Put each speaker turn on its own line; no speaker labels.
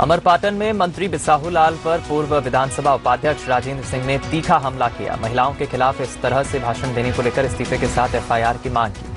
अमरपाटन में मंत्री बिसाहू लाल पर पूर्व विधानसभा उपाध्यक्ष राजेंद्र सिंह ने तीखा हमला किया। महिलाओं के खिलाफ इस तरह से भाषण देने को लेकर इस्तीफे के साथ एफआईआर की मांग की।